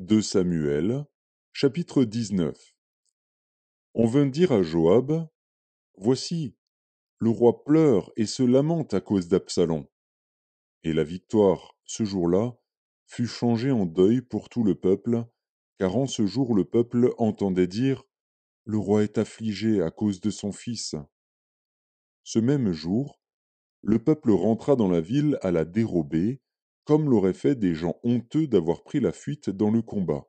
De Samuel, chapitre 19 On vint dire à Joab, Voici, le roi pleure et se lamente à cause d'Absalom. Et la victoire, ce jour-là, fut changée en deuil pour tout le peuple, car en ce jour le peuple entendait dire, Le roi est affligé à cause de son fils. Ce même jour, le peuple rentra dans la ville à la dérobée, comme l'auraient fait des gens honteux d'avoir pris la fuite dans le combat.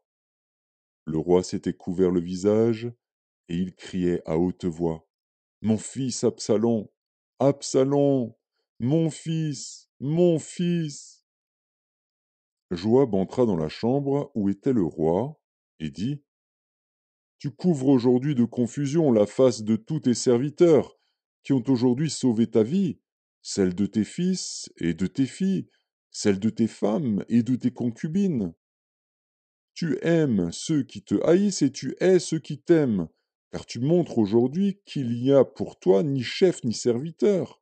Le roi s'était couvert le visage, et il criait à haute voix. Mon fils Absalom, Absalom, mon fils, mon fils. Joab entra dans la chambre où était le roi, et dit. Tu couvres aujourd'hui de confusion la face de tous tes serviteurs, qui ont aujourd'hui sauvé ta vie, celle de tes fils et de tes filles, celle de tes femmes et de tes concubines. Tu aimes ceux qui te haïssent et tu hais ceux qui t'aiment, car tu montres aujourd'hui qu'il n'y a pour toi ni chef ni serviteur.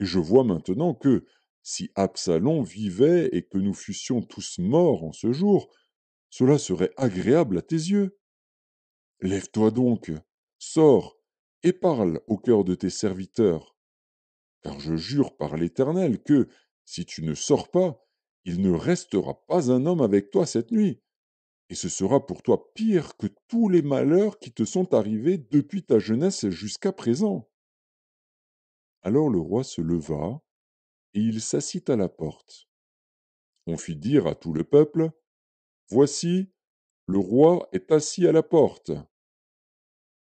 Et je vois maintenant que, si Absalom vivait et que nous fussions tous morts en ce jour, cela serait agréable à tes yeux. Lève-toi donc, sors, et parle au cœur de tes serviteurs. Car je jure par l'Éternel que, si tu ne sors pas, il ne restera pas un homme avec toi cette nuit. Et ce sera pour toi pire que tous les malheurs qui te sont arrivés depuis ta jeunesse jusqu'à présent. Alors le roi se leva, et il s'assit à la porte. On fit dire à tout le peuple, Voici, le roi est assis à la porte.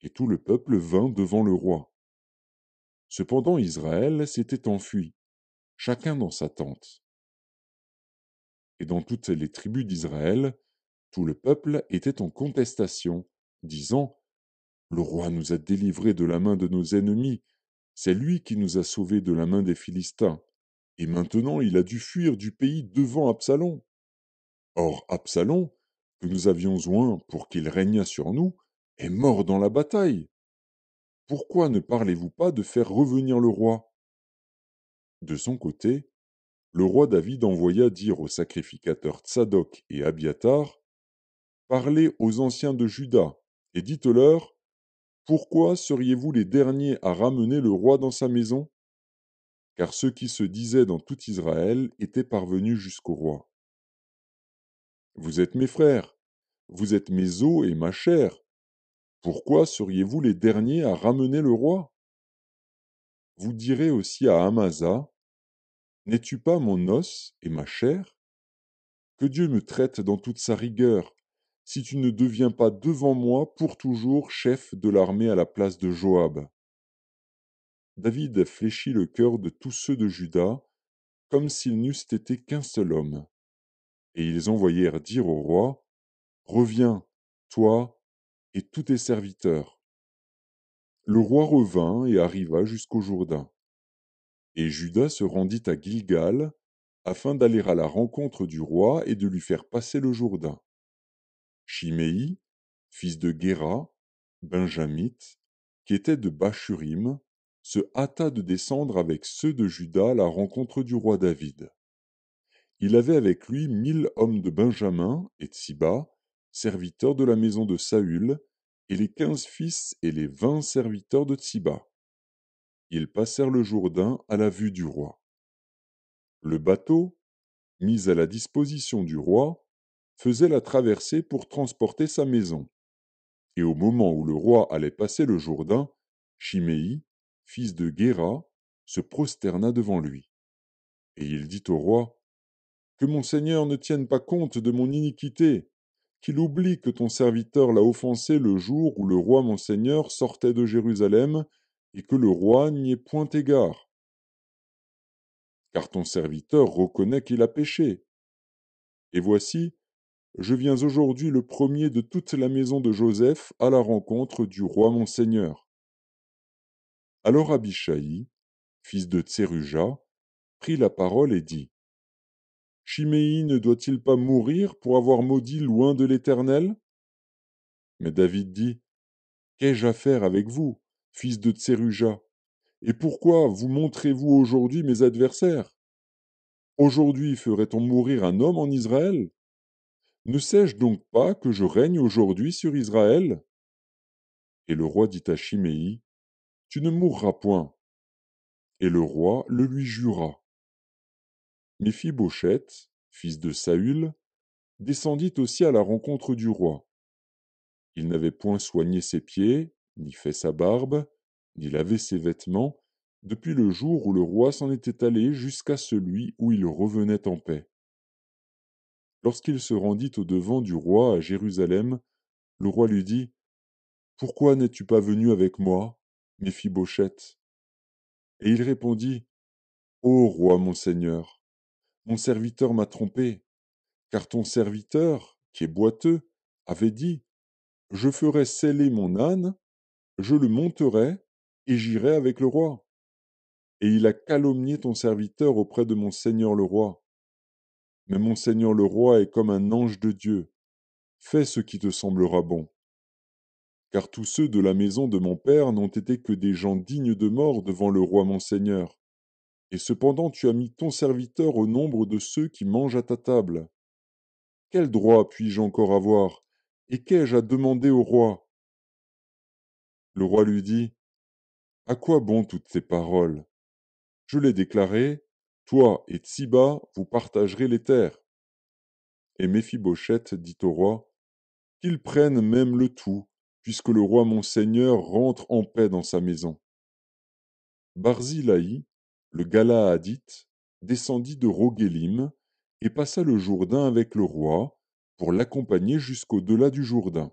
Et tout le peuple vint devant le roi. Cependant Israël s'était enfui, chacun dans sa tente. Et dans toutes les tribus d'Israël, tout le peuple était en contestation, disant Le roi nous a délivrés de la main de nos ennemis, c'est lui qui nous a sauvés de la main des Philistins, et maintenant il a dû fuir du pays devant Absalom. Or Absalom, que nous avions oint pour qu'il régnât sur nous, est mort dans la bataille. Pourquoi ne parlez-vous pas de faire revenir le roi? De son côté, le roi David envoya dire aux sacrificateurs Tsadok et Abiatar Parlez aux anciens de Juda, et dites-leur Pourquoi seriez-vous les derniers à ramener le roi dans sa maison? Car ceux qui se disaient dans tout Israël étaient parvenus jusqu'au roi. Vous êtes mes frères, vous êtes mes os et ma chair. Pourquoi seriez-vous les derniers à ramener le roi? Vous direz aussi à Amasa N'es-tu pas mon os et ma chair? Que Dieu me traite dans toute sa rigueur, si tu ne deviens pas devant moi pour toujours chef de l'armée à la place de Joab. David fléchit le cœur de tous ceux de Juda, comme s'ils n'eussent été qu'un seul homme. Et ils envoyèrent dire au roi, Reviens, toi et tous tes serviteurs. Le roi revint et arriva jusqu'au Jourdain. Et Judas se rendit à Gilgal, afin d'aller à la rencontre du roi et de lui faire passer le Jourdain. Chiméi, fils de Guéra, benjamite, qui était de Bachurim, se hâta de descendre avec ceux de Juda à la rencontre du roi David. Il avait avec lui mille hommes de Benjamin et Tsiba, serviteurs de la maison de Saül, et les quinze fils et les vingt serviteurs de Tsiba. Ils passèrent le Jourdain à la vue du roi. Le bateau, mis à la disposition du roi, faisait la traversée pour transporter sa maison. Et au moment où le roi allait passer le Jourdain, Chiméi, fils de Guéra, se prosterna devant lui. Et il dit au roi, Que mon Seigneur ne tienne pas compte de mon iniquité, qu'il oublie que ton serviteur l'a offensé le jour où le roi mon Seigneur sortait de Jérusalem, et que le roi n'y ait point égard. Car ton serviteur reconnaît qu'il a péché. Et voici, je viens aujourd'hui le premier de toute la maison de Joseph à la rencontre du roi mon Seigneur. Alors Abishai, fils de Tseruja, prit la parole et dit Chiméi ne doit-il pas mourir pour avoir maudit loin de l'Éternel? Mais David dit Qu'ai-je à faire avec vous, fils de Tseruja? Et pourquoi vous montrez-vous aujourd'hui mes adversaires? Aujourd'hui ferait-on mourir un homme en Israël? Ne sais-je donc pas que je règne aujourd'hui sur Israël? Et le roi dit à Chiméi, Tu ne mourras point. Et le roi le lui jura. Méphibosheth, fils de Saül, descendit aussi à la rencontre du roi. Il n'avait point soigné ses pieds, ni fait sa barbe, ni lavé ses vêtements, depuis le jour où le roi s'en était allé jusqu'à celui où il revenait en paix. Lorsqu'il se rendit au devant du roi à Jérusalem, le roi lui dit Pourquoi n'es-tu pas venu avec moi, Méphibosheth Et il répondit Ô roi mon seigneur, mon serviteur m'a trompé, car ton serviteur, qui est boiteux, avait dit Je ferai sceller mon âne, je le monterai, et j'irai avec le roi et il a calomnié ton serviteur auprès de mon seigneur le roi. Mais mon seigneur le roi est comme un ange de Dieu. Fais ce qui te semblera bon. Car tous ceux de la maison de mon père n'ont été que des gens dignes de mort devant le roi mon seigneur. Et cependant tu as mis ton serviteur au nombre de ceux qui mangent à ta table. Quel droit puis-je encore avoir? Et qu'ai-je à demander au roi? Le roi lui dit À quoi bon toutes ces paroles? Je l'ai déclaré, toi et Tsiba, vous partagerez les terres. Et Méphibosheth dit au roi, Qu'il prenne même le tout, puisque le roi mon seigneur rentre en paix dans sa maison. Le Galaadite, descendit de Rogélim et passa le Jourdain avec le roi pour l'accompagner jusqu'au-delà du Jourdain.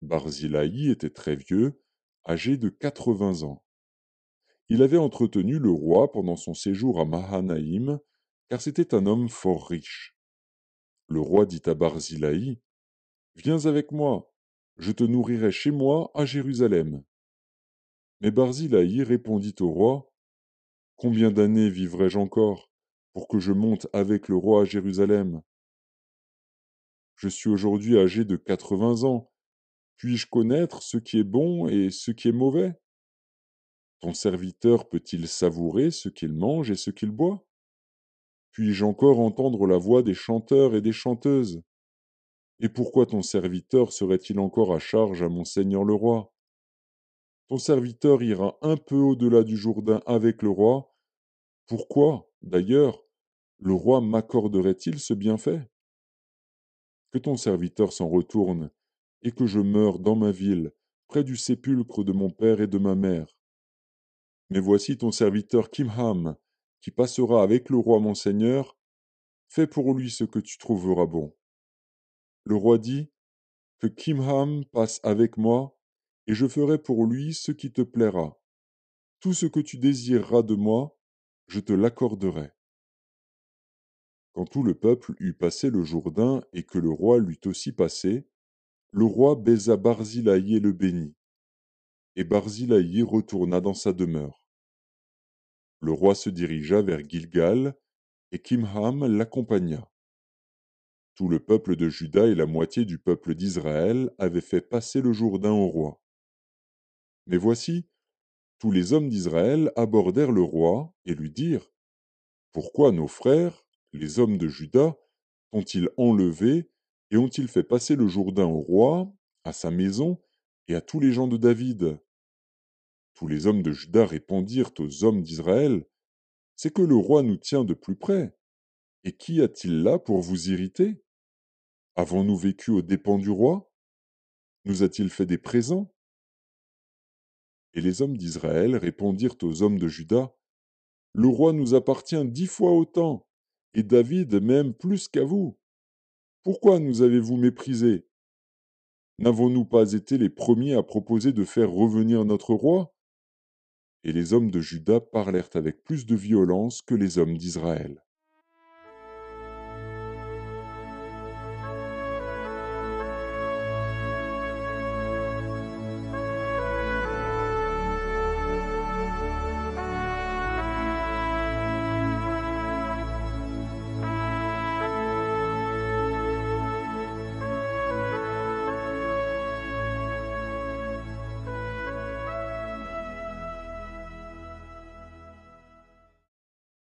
Barzilaï était très vieux, âgé de quatre-vingts ans. Il avait entretenu le roi pendant son séjour à Mahanaïm, car c'était un homme fort riche. Le roi dit à Barzilaï Viens avec moi, je te nourrirai chez moi à Jérusalem. Mais Barzilaï répondit au roi Combien d'années vivrai-je encore pour que je monte avec le roi à Jérusalem? Je suis aujourd'hui âgé de quatre-vingts ans. Puis-je connaître ce qui est bon et ce qui est mauvais? Ton serviteur peut-il savourer ce qu'il mange et ce qu'il boit? Puis-je encore entendre la voix des chanteurs et des chanteuses? Et pourquoi ton serviteur serait-il encore à charge à mon seigneur le roi? Ton serviteur ira un peu au-delà du Jourdain avec le roi. Pourquoi, d'ailleurs, le roi m'accorderait-il ce bienfait? Que ton serviteur s'en retourne, et que je meure dans ma ville, près du sépulcre de mon père et de ma mère. Mais voici ton serviteur Kimham, qui passera avec le roi mon seigneur, fais pour lui ce que tu trouveras bon. Le roi dit, Que Kimham passe avec moi, et je ferai pour lui ce qui te plaira. Tout ce que tu désireras de moi, je te l'accorderai. Quand tout le peuple eut passé le Jourdain et que le roi l'eut aussi passé, le roi baisa Barzilaï et le bénit. Et Barzilaï retourna dans sa demeure. Le roi se dirigea vers Gilgal, et Kimham l'accompagna. Tout le peuple de Juda et la moitié du peuple d'Israël avaient fait passer le Jourdain au roi. Mais voici, tous les hommes d'Israël abordèrent le roi et lui dirent Pourquoi nos frères, les hommes de Juda, ont-ils enlevé et ont-ils fait passer le Jourdain au roi, à sa maison et à tous les gens de David? Tous les hommes de Juda répondirent aux hommes d'Israël, C'est que le roi nous tient de plus près. Et qu'y a-t-il là pour vous irriter? Avons-nous vécu aux dépens du roi? Nous a-t-il fait des présents? Et les hommes d'Israël répondirent aux hommes de Juda, Le roi nous appartient dix fois autant, et David même plus qu'à vous. Pourquoi nous avez-vous méprisés? N'avons-nous pas été les premiers à proposer de faire revenir notre roi et les hommes de Juda parlèrent avec plus de violence que les hommes d'Israël.